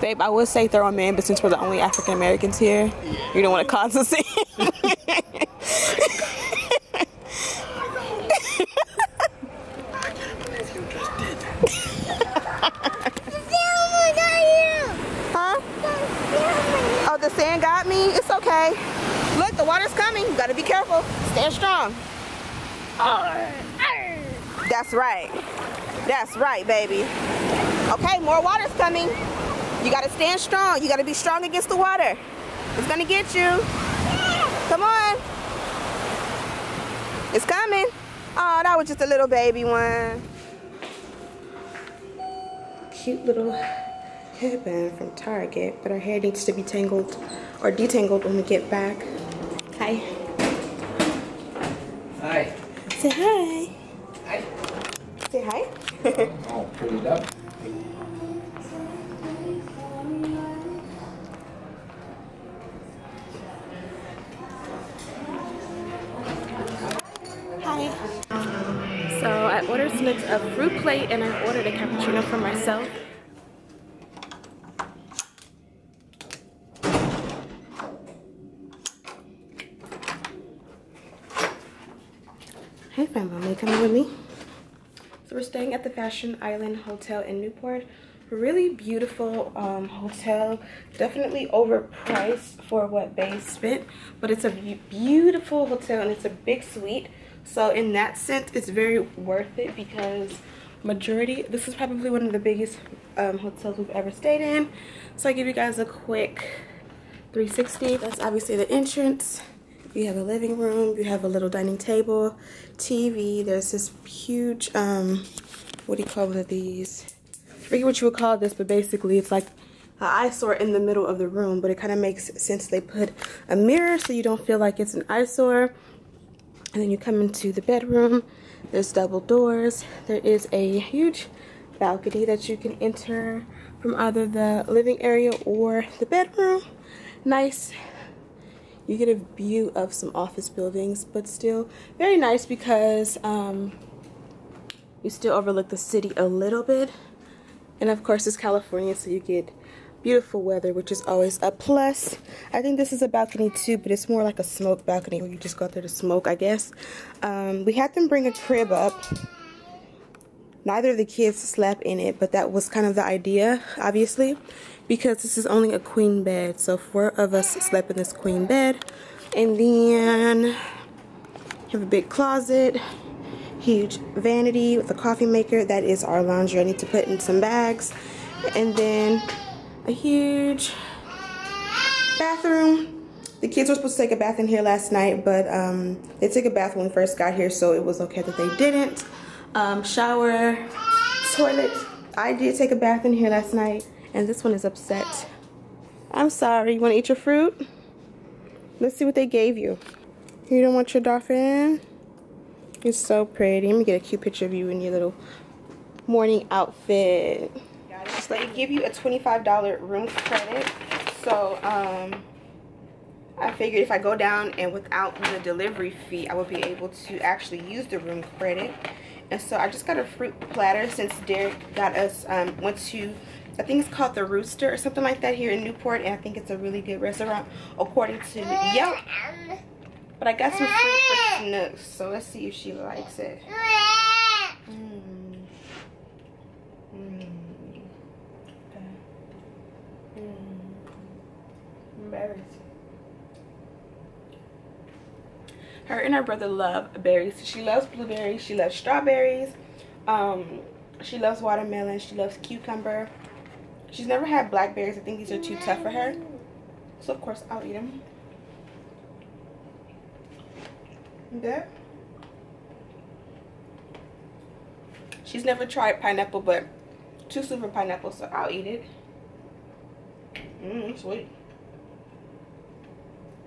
Babe, I would say throw them in, but since we're the only African Americans here, you don't want to cause a scene. huh? Oh, the sand got me? It's okay. Look, the water's coming. You gotta be careful. Stand strong. That's right. That's right, baby. Okay, more water's coming. You gotta stand strong. You gotta be strong against the water. It's gonna get you. Come on. It's coming. Oh, that was just a little baby one. Cute little headband from Target, but our hair needs to be tangled or detangled when we get back. Hi. Hi. Say hi. Hi. Say hi. Oh, All prettied up. I ordered Smith's a fruit plate and I ordered a cappuccino for myself. Hey family, coming with me? So we're staying at the Fashion Island Hotel in Newport. Really beautiful um, hotel. Definitely overpriced for what they spent. But it's a beautiful hotel and it's a big suite. So in that sense, it's very worth it because majority, this is probably one of the biggest um, hotels we've ever stayed in. So I give you guys a quick 360. That's obviously the entrance. You have a living room, you have a little dining table, TV. There's this huge, um, what do you call one of these? I forget what you would call this, but basically it's like an eyesore in the middle of the room, but it kind of makes sense they put a mirror so you don't feel like it's an eyesore. And then you come into the bedroom. There's double doors. There is a huge balcony that you can enter from either the living area or the bedroom. Nice you get a view of some office buildings, but still very nice because um, you still overlook the city a little bit. And of course, it's California, so you get beautiful weather, which is always a plus. I think this is a balcony too, but it's more like a smoke balcony where you just go out there to smoke, I guess. Um, we had them bring a crib up. Neither of the kids slept in it, but that was kind of the idea, obviously because this is only a queen bed. So four of us slept in this queen bed. And then have a big closet, huge vanity with a coffee maker. That is our laundry. I need to put in some bags. And then a huge bathroom. The kids were supposed to take a bath in here last night, but um, they took a bath when we first got here, so it was okay that they didn't. Um, shower, toilet. I did take a bath in here last night. And this one is upset. I'm sorry. You want to eat your fruit? Let's see what they gave you. You don't want your dolphin? You're so pretty. Let me get a cute picture of you in your little morning outfit. They give you a $25 room credit. So, um, I figured if I go down and without the delivery fee, I would be able to actually use the room credit. And so I just got a fruit platter since Derek got us, um, went to I think it's called The Rooster or something like that here in Newport. And I think it's a really good restaurant according to Yelp. But I got some fruit for Snooks. So let's see if she likes it. Mm. Mm. Berries. Her and her brother love berries. She loves blueberries. She loves strawberries. Um, she loves watermelon. She loves cucumber. She's never had blackberries. I think these are too tough for her. So, of course, I'll eat them. Good. She's never tried pineapple, but too sweet for pineapple, so I'll eat it. Mmm, sweet.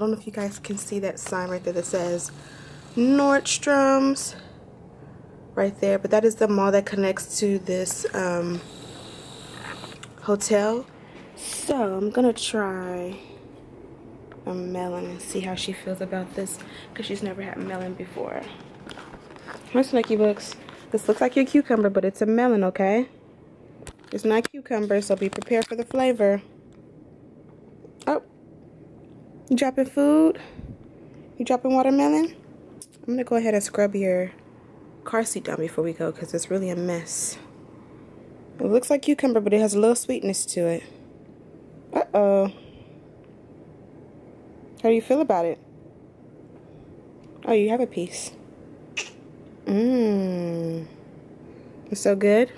I don't know if you guys can see that sign right there that says Nordstrom's right there. But that is the mall that connects to this um, hotel. So I'm going to try a melon and see how she feels about this because she's never had melon before. My Snucky Books. This looks like your cucumber, but it's a melon, okay? It's not cucumber, so be prepared for the flavor. Oh. You dropping food? You dropping watermelon? I'm to go ahead and scrub your car seat down before we go because it's really a mess. It looks like cucumber, but it has a little sweetness to it. Uh-oh. How do you feel about it? Oh, you have a piece. Mmm. It's so good.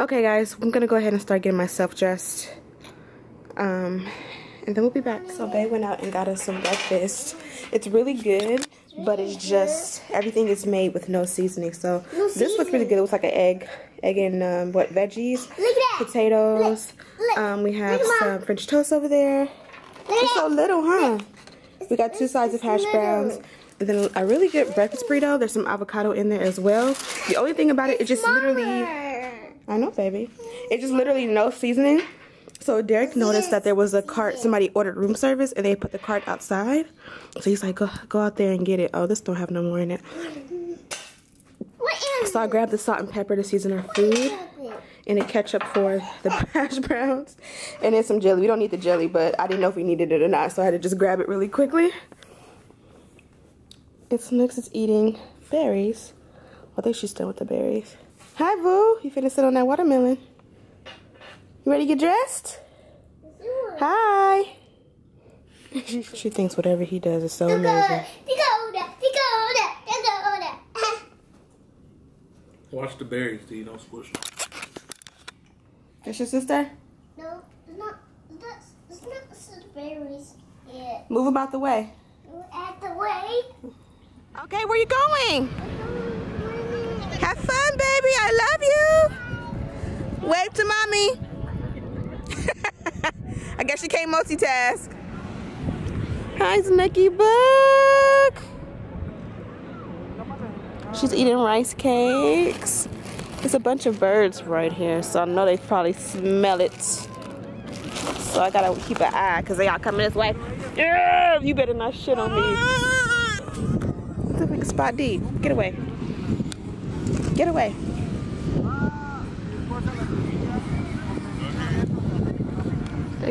Okay, guys, I'm gonna go ahead and start getting myself dressed. Um, and then we'll be back. So Bay went out and got us some breakfast. It's really good, but it's just everything is made with no seasoning. So no this looks really good. It looks like an egg, egg and um, what veggies, potatoes. Um, we have some French toast over there. It's so little, huh? We got two sides of hash browns. And then a really good breakfast burrito. There's some avocado in there as well. The only thing about it, it just literally... I know, baby. It just literally no seasoning. So Derek noticed that there was a cart. Somebody ordered room service and they put the cart outside. So he's like, go, go out there and get it. Oh, this don't have no more in it. So I grabbed the salt and pepper to season our food and a ketchup for the hash browns and then some jelly. We don't need the jelly, but I didn't know if we needed it or not, so I had to just grab it really quickly. It's next is eating berries. I think she's done with the berries. Hi, Boo. You finna sit on that watermelon. You ready to get dressed? Hi. she, she thinks whatever he does is so amazing. Watch the berries, D. Don't squish them. That's your sister? No, it's not. That's, it's not the berries yet. Move about the way. Move out the way. Okay, where you going? Have fun, baby. I love you. Wave to mommy. I guess you can't multitask. Hi, Snucky Book. She's eating rice cakes. There's a bunch of birds right here, so I know they probably smell it. So I gotta keep an eye, cause they all coming this way. Yeah, you better not shit on me. See if we can spot D. Get away. Get away.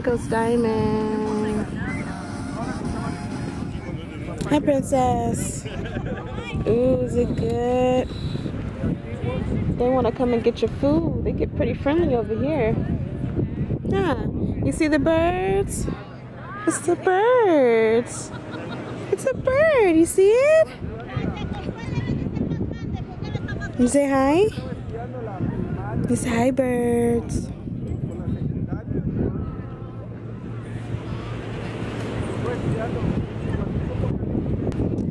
Goes Diamond. Hi, Princess. Ooh, is it good? They want to come and get your food. They get pretty friendly over here. Yeah. You see the birds? It's the birds. It's a bird. You see it? You say hi? You say hi, birds.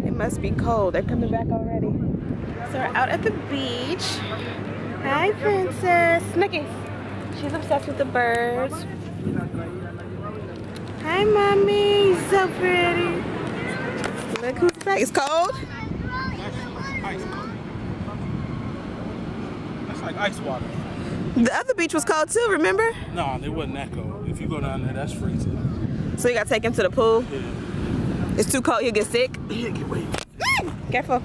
It must be cold. They're coming back already. So we're out at the beach. Hi, Princess. Snuckies. She's obsessed with the birds. Hi, Mommy. You're so pretty. Look who's back. It's cold? That's like ice water. The other beach was cold too, remember? No, it wasn't that cold. If you go down there, that's freezing. So you gotta take him to the pool? Yeah. It's too cold, he'll get sick? Yeah, get away. Careful.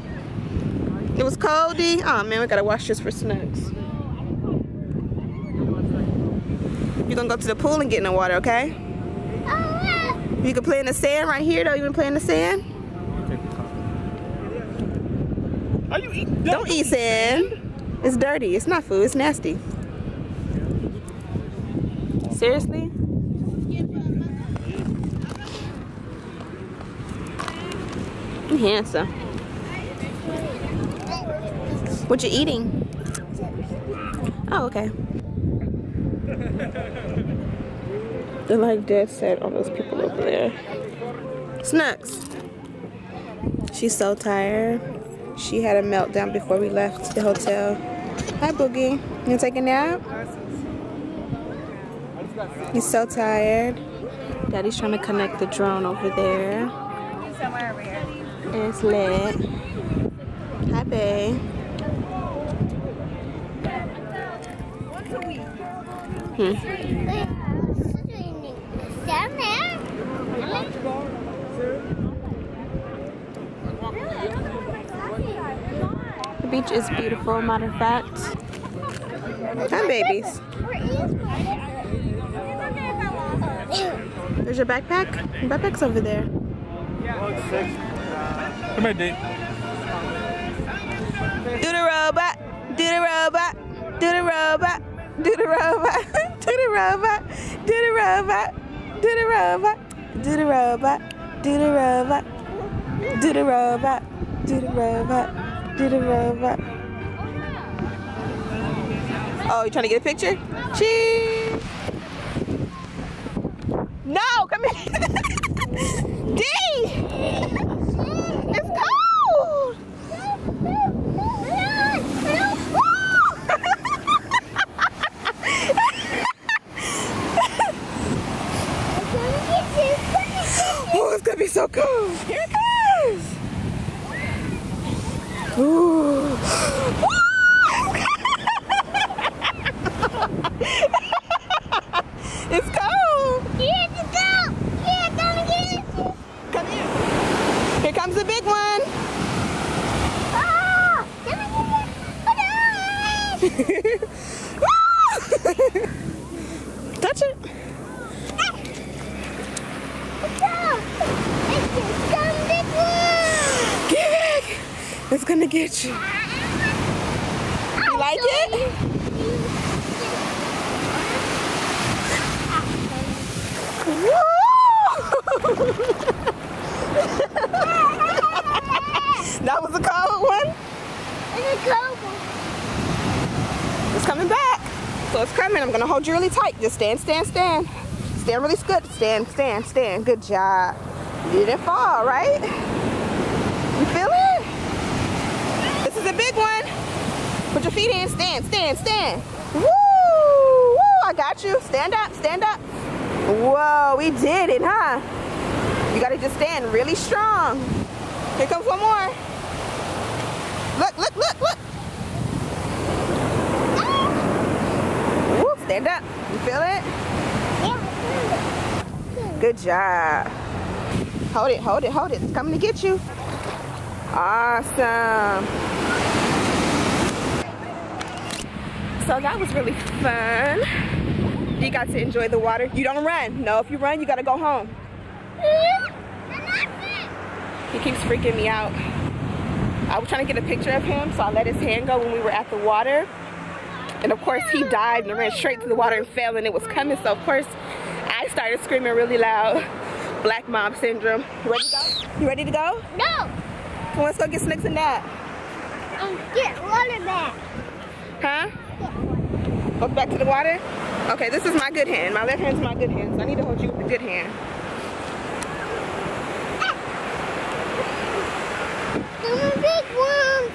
It was cold, D? Oh man, we gotta wash this for snacks. You're gonna go to the pool and get in the water, okay? You can play in the sand right here though. You wanna play in the sand? Are you eating? Don't eat sand. It's dirty. It's not food. It's nasty. Seriously? You handsome. What you eating? Oh, okay. They're like dead set on those people over there. Snacks. She's so tired. She had a meltdown before we left the hotel. Hi, Boogie. You take a nap? He's so tired. Daddy's trying to connect the drone over there. Somewhere over here. It's lit. Hi, babe. Hmm. There? The beach is beautiful, matter of fact. Hi, babies. There's your backpack. Your backpack's over there. Come here, Dick. Do the robot. Do the robot. Do the robot. Do the robot. Do the robot. Do the robot. Do the robot. Do the robot. Do the robot. Do the robot. Do the robot. Do the robot. Oh, you trying to get a picture? Cheese. No, come here. D. It's so cool. Here it goes. Ooh. it's cold. Yeah, it's cold. Yeah, come get it. Come here. Here comes the big one. Oh, come and get it. It's gonna get you. You like it? That was a cold one. It's coming back. So it's coming. I'm gonna hold you really tight. Just stand, stand, stand. Stand really good. Stand, stand, stand. Good job. You didn't fall, right? You feel it? This is a big one. Put your feet in. Stand, stand, stand. Woo! Woo! I got you. Stand up, stand up. Whoa, we did it, huh? You gotta just stand really strong. Here comes one more. Look, look, look, look. Ah! Woo, stand up. You feel it? Good job. Hold it, hold it, hold it. It's coming to get you. Awesome. So that was really fun. You got to enjoy the water. You don't run. No, if you run, you gotta go home. He keeps freaking me out. I was trying to get a picture of him, so I let his hand go when we were at the water. And of course, he dived and ran straight to the water and fell, and it was coming. So of course, I started screaming really loud. Black mom syndrome. You ready to go? You ready to go? No! On, let's go get Snakes and that. Um, get water back. Huh? Go back to the water? Okay, this is my good hand. My left hand's my good hand, so I need to hold you with the good hand. Some big ones.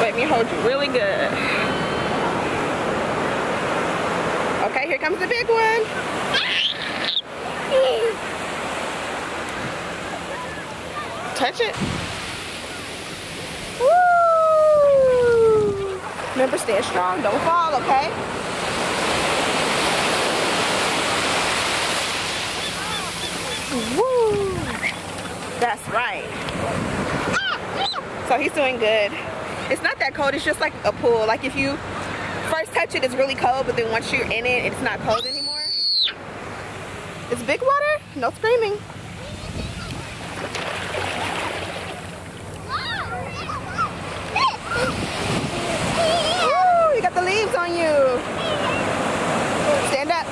Let me hold you really good. Okay, here comes the big one. Touch it. Woo! Remember, stand strong. Don't fall, okay? Woo! That's right. So he's doing good. It's not that cold. It's just like a pool. Like if you first touch it, it's really cold, but then once you're in it, it's not cold anymore. It's big water. No screaming. Woo, you got the leaves on you. Stand up.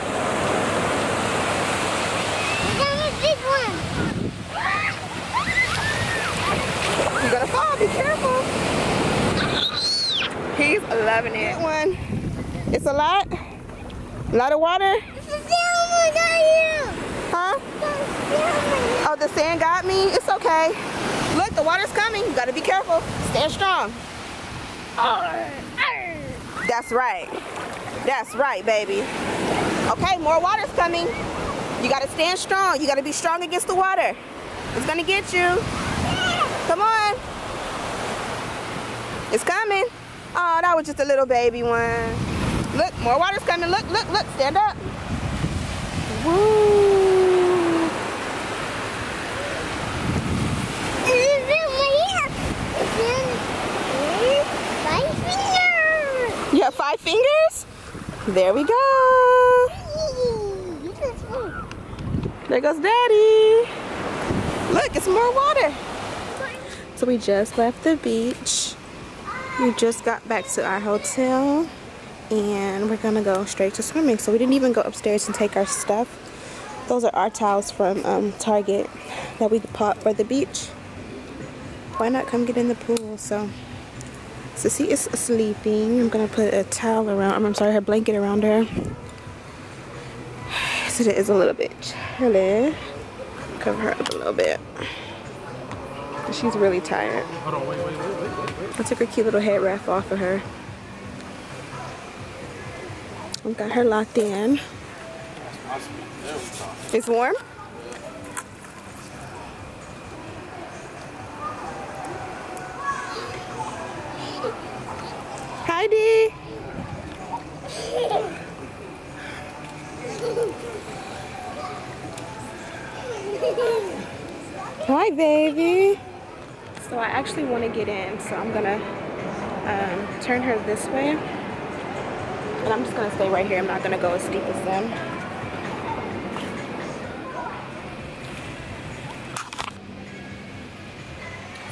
You're gonna fall. Be careful. He's loving it. One. It's a lot. A lot of water. A salmon, not you. Huh? Oh, the sand got me. It's okay. Look, the water's coming. You gotta be careful. Stand strong. That's right. That's right, baby. Okay, more water's coming. You gotta stand strong. You gotta be strong against the water. It's gonna get you. Come on. It's coming. Oh, that was just a little baby one. Look, more water's coming. Look, look, look. Stand up. Woo. Is it my Is it five fingers? You have five fingers? There we go. There goes daddy. Look, it's more water. So we just left the beach. We just got back to our hotel and we're gonna go straight to swimming. So we didn't even go upstairs and take our stuff. Those are our towels from um, Target that we bought for the beach. Why not come get in the pool? So Sissy is sleeping. I'm gonna put a towel around, I'm sorry, her blanket around her. So it is a little bit chilly. Cover her up a little bit. She's really tired. On, wait, wait, wait. I took her cute little head wrap off of her. I've got her locked in. It's warm? Heidi. Hi, baby. So I actually want to get in, so I'm gonna um, turn her this way. And I'm just gonna stay right here. I'm not gonna go as steep as them.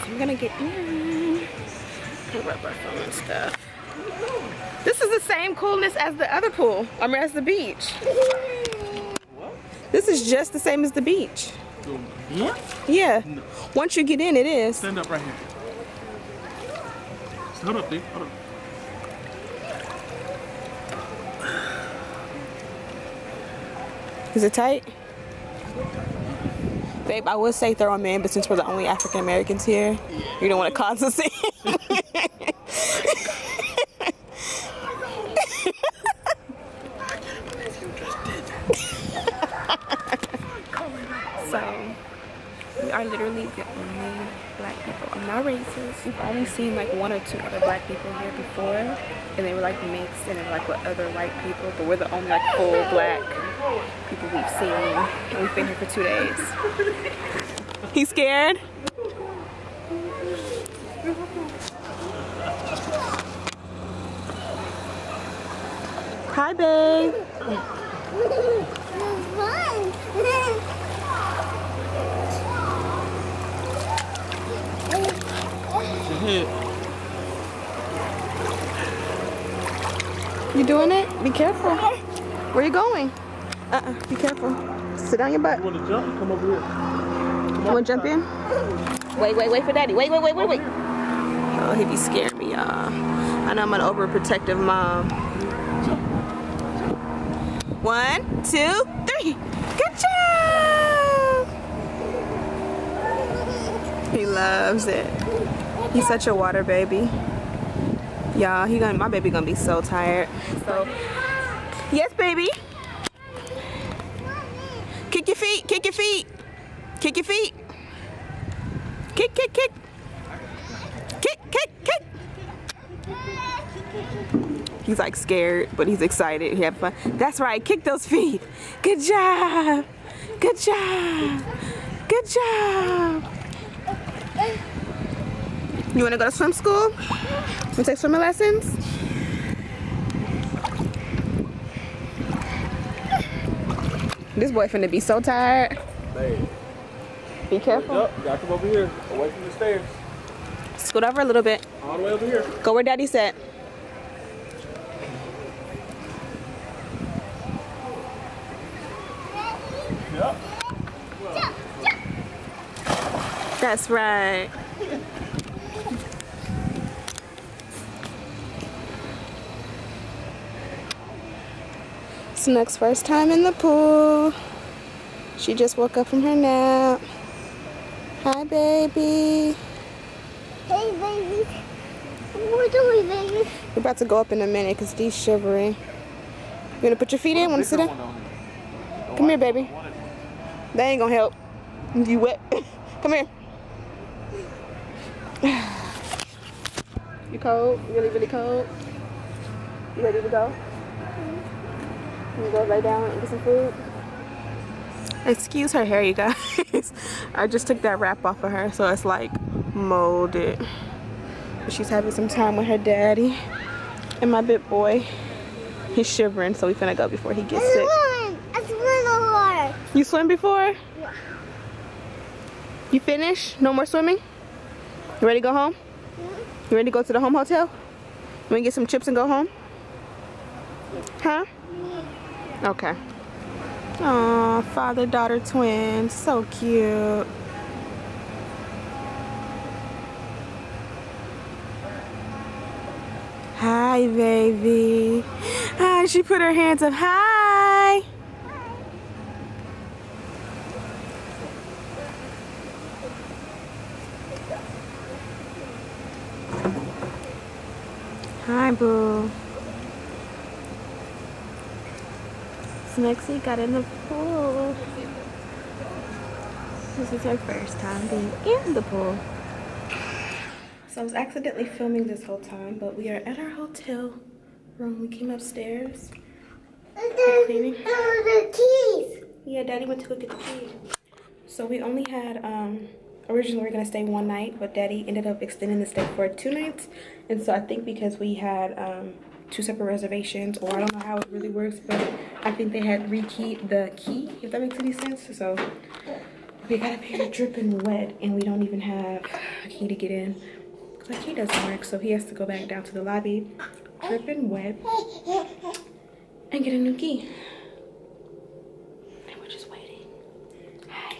I'm gonna get in. Cover up our phone and stuff. This is the same coolness as the other pool. I mean, as the beach. This is just the same as the beach. What? Yeah. Once you get in, it is. Stand up right here. Hold up, dude. Hold up. Is it tight? Babe, I would say throw them in, but since we're the only African Americans here, you don't want to cause a scene. so, we are literally the only black people. I'm not racist. We've only seen like one or two other black people here before, and they were like mixed and they were like with other white people, but we're the only like full black people we've seen, and we've been here for two days. He's scared? Hi, babe. Your head. You doing it? Be careful. Where you going? Uh-uh, be careful. Sit on your butt. You want to jump? Come over here. You wanna jump in? Wait, wait, wait for daddy. Wait, wait, wait, wait, wait. Oh, he be scaring me, y'all. I know I'm an overprotective mom. One, two, three. Good job! He loves it. He's such a water baby. Y'all, he gonna my baby gonna be so tired. So Yes, baby. Kick your feet, kick your feet. Kick your feet. Kick, kick, kick. Kick, kick, kick. He's like scared, but he's excited. He had fun. That's right. Kick those feet. Good job. Good job. Good job. You want to go to swim school? To take swimming lessons? This boy finna be so tired. Hey, Be careful. up. Gotta come over here. Away from the stairs. Scoot over a little bit. All the way over here. Go where daddy said. Yep. That's right. Snook's first time in the pool. She just woke up from her nap. Hi, baby. Hey, baby. What are we doing, baby? We're about to go up in a minute because Dee's shivering. You wanna put your feet in? Wanna sit down? Come here, baby. That ain't gonna help. You wet? Come here. You cold? Really, really cold? You ready to go? You go lay down and get some food? Excuse her hair, you guys. I just took that wrap off of her, so it's like molded. She's having some time with her daddy. And my big boy, he's shivering, so we finna go before he gets sick. Swim. I swim. You swim before? Yeah. You finish? No more swimming? You ready to go home? Mm-hmm. You ready to go to the home hotel? You want to get some chips and go home? Huh? Okay. Aw, father-daughter twins. So cute. Hi, baby. Hi, she put her hands up. Hi. Hi, boo. Snexy got in the pool. This is her first time being in the pool. So I was accidentally filming this whole time, but we are at our hotel room. We came upstairs. Cleaning. Oh, the keys. Yeah, Daddy went to go get the key. So we only had um originally we are gonna stay one night, but Daddy ended up extending the stay for two nights. And so I think because we had um two separate reservations, or I don't know how it really works, but I think they had rekeyed the key, if that makes any sense. So we got up here dripping wet, and we don't even have a key to get in. Our key doesn't work, so he has to go back down to the lobby, dripping wet, and get a new key. And we're just waiting. Hi.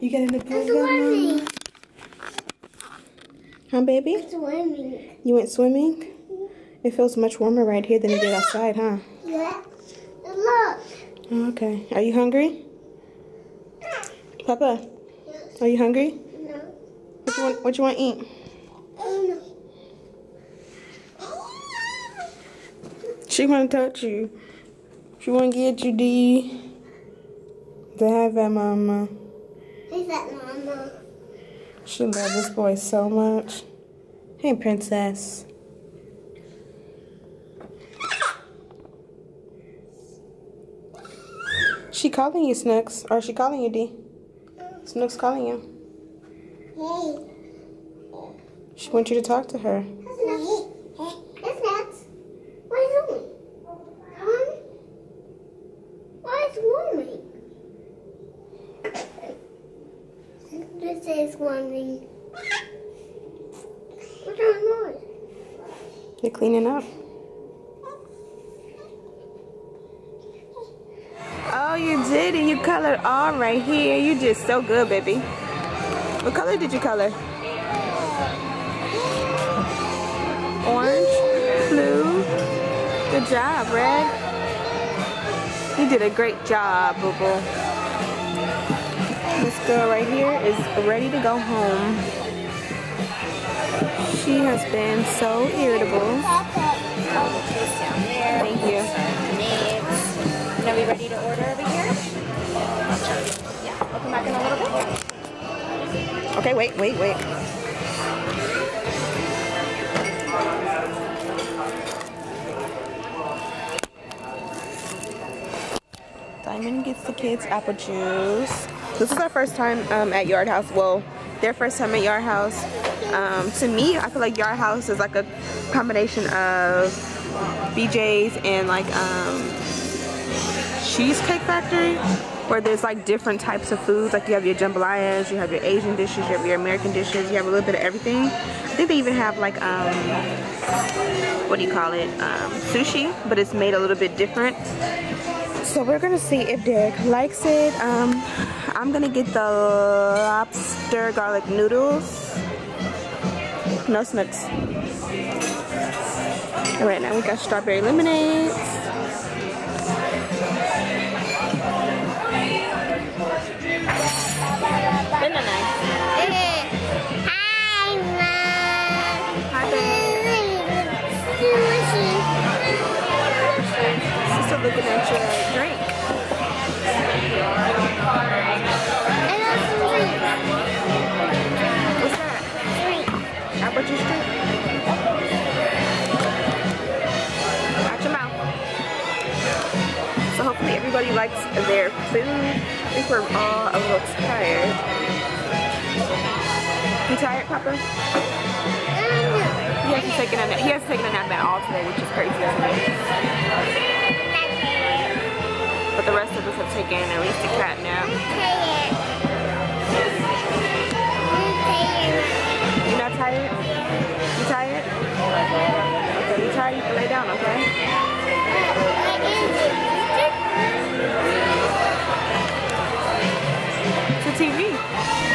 You get in the pool. Huh, baby? Swimming. You went swimming? It feels much warmer right here than it did outside, huh? Yeah. Look. Okay. Are you hungry? Papa, are you hungry? No. What you want? What you want to eat? Oh, no. She want to touch you. She want to get you, D. To have that, mama. Is that Mama? She loves this boy so much. Hey, princess. She calling you, Snooks. Or she calling you, D. Snooks calling you. Hey. She wants you to talk to her. That's nuts. That's nuts. What are You're cleaning Why all right here. You did so good, baby. What color did you color? Orange, blue. Good job, red. You did a great job, boo boo. This girl right here is ready to go home. She has been so irritable. Thank you. Are we ready to order over here? Back in a little bit. Okay, wait, wait, wait. Diamond gets the kids apple juice. This is our first time um, at Yard House. Well, their first time at Yard House. Um, to me, I feel like Yard House is like a combination of BJ's and like um, Cheesecake Factory where there's like different types of foods. Like you have your jambalayas you have your Asian dishes you have your American dishes you have a little bit of everything. I think they even have like um what do you call it? Um, sushi but it's made a little bit different. So we're gonna see if Derek likes it. Um I'm gonna get the lobster garlic noodles. No snooks all right now we got strawberry lemonade Sister drink. Got some drinks. What's that? Drink. Apple juice drink? Watch your mouth. So hopefully everybody likes their food. I think we're all a little tired. You tired, Papa? He hasn't taken a nap. He hasn't taken a nap at all today, which is crazy. But the rest of us have taken at least a cat nap. You're not tired? You tired? Okay, you tired? You can lay down, okay? It's a TV.